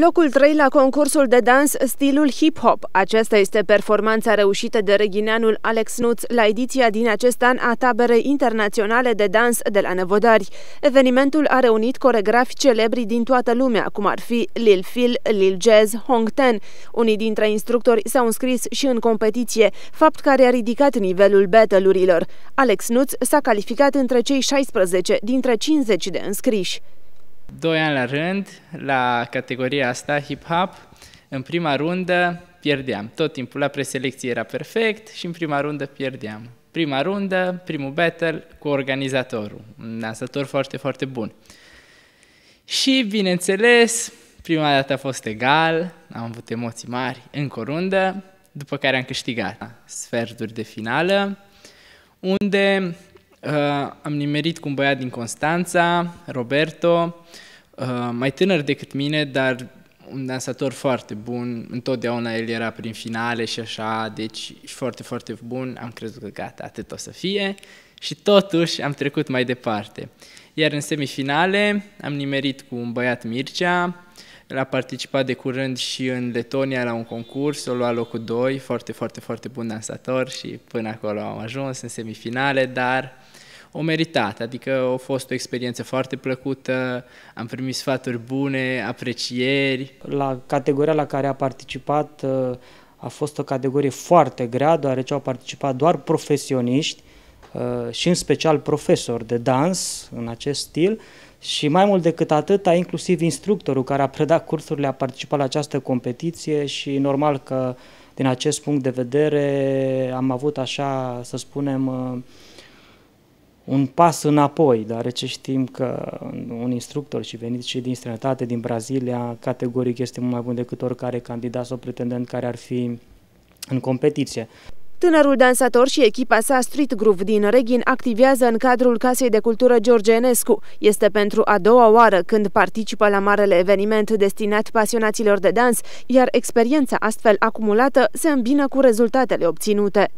Locul 3 la concursul de dans stilul hip-hop. Aceasta este performanța reușită de reghineanul Alex Nuț la ediția din acest an a taberei internaționale de dans de la Nevodari. Evenimentul a reunit coregrafi celebri din toată lumea, cum ar fi Lil Phil, Lil Jazz, Hong Ten. Unii dintre instructori s-au înscris și în competiție, fapt care a ridicat nivelul battle-urilor. Alex Nuț s-a calificat între cei 16 dintre 50 de înscriși. Doi ani la rând, la categoria asta, hip-hop, în prima rundă pierdeam. Tot timpul la preselecție era perfect și în prima rundă pierdeam. Prima rundă, primul battle cu organizatorul, un dansător foarte, foarte bun. Și, bineînțeles, prima dată a fost egal, am avut emoții mari, încă o rundă, după care am câștigat sferturi de finală, unde Uh, am nimerit cu un băiat din Constanța, Roberto, uh, mai tânăr decât mine, dar un dansator foarte bun, întotdeauna el era prin finale și așa, deci foarte, foarte bun, am crezut că gata, atât o să fie. Și totuși am trecut mai departe. Iar în semifinale am nimerit cu un băiat Mircea, el a participat de curând și în Letonia la un concurs, o luat locul 2, foarte, foarte, foarte bun dansator și până acolo am ajuns în semifinale, dar o meritat, adică a fost o experiență foarte plăcută, am primit sfaturi bune, aprecieri. La categoria la care a participat uh, a fost o categorie foarte grea, deoarece au participat doar profesioniști uh, și în special profesori de dans în acest stil și mai mult decât atât, inclusiv instructorul care a predat cursurile a participat la această competiție și normal că din acest punct de vedere am avut așa, să spunem, uh, un pas înapoi, deoarece știm că un instructor și venit și din străinătate, din Brazilia, categoric este mult mai bun decât oricare candidat sau pretendent care ar fi în competiție. Tânărul dansator și echipa sa Street Groove din Reghin activează în cadrul Casei de Cultură George Enescu. Este pentru a doua oară când participă la marele eveniment destinat pasionaților de dans, iar experiența astfel acumulată se îmbină cu rezultatele obținute.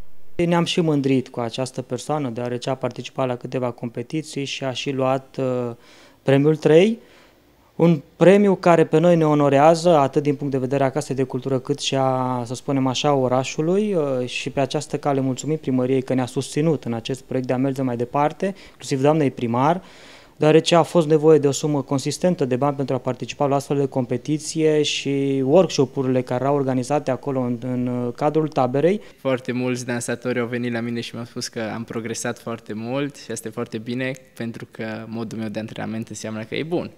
Ne-am și mândrit cu această persoană, deoarece a participat la câteva competiții și a și luat uh, premiul 3, un premiu care pe noi ne onorează, atât din punct de vedere a Casei de Cultură, cât și a, să spunem așa, orașului uh, și pe această cale mulțumim primăriei că ne-a susținut în acest proiect de a merge mai departe, inclusiv doamnei primar, deoarece a fost nevoie de o sumă consistentă de bani pentru a participa la astfel de competiție și workshop-urile care erau organizate acolo în, în cadrul taberei. Foarte mulți dansatori au venit la mine și mi-au spus că am progresat foarte mult și asta e foarte bine pentru că modul meu de antrenament înseamnă că e bun.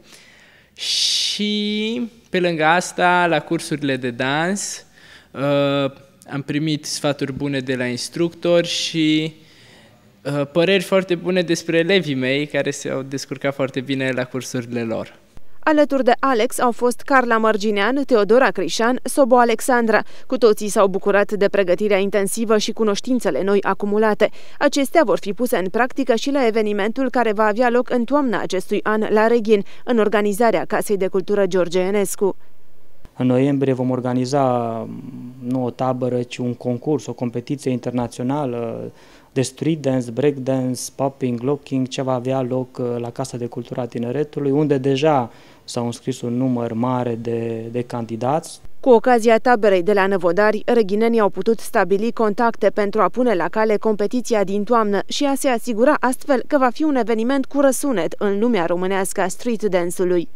Și pe lângă asta, la cursurile de dans, uh, am primit sfaturi bune de la instructori și Uh, păreri foarte bune despre elevii mei care se-au descurcat foarte bine la cursurile lor. Alături de Alex au fost Carla Mărginean, Teodora Crișan, Sobo Alexandra. Cu toții s-au bucurat de pregătirea intensivă și cunoștințele noi acumulate. Acestea vor fi puse în practică și la evenimentul care va avea loc în toamna acestui an la Reghin, în organizarea Casei de Cultură George Enescu. În noiembrie vom organiza nu o tabără, ci un concurs, o competiție internațională de street dance, break dance, popping, locking, ce va avea loc uh, la Casa de Cultura Tineretului, unde deja s-au înscris un număr mare de, de candidați. Cu ocazia taberei de la Năvodari, reghinenii au putut stabili contacte pentru a pune la cale competiția din toamnă și a se asigura astfel că va fi un eveniment cu răsunet în lumea românească a street dance-ului.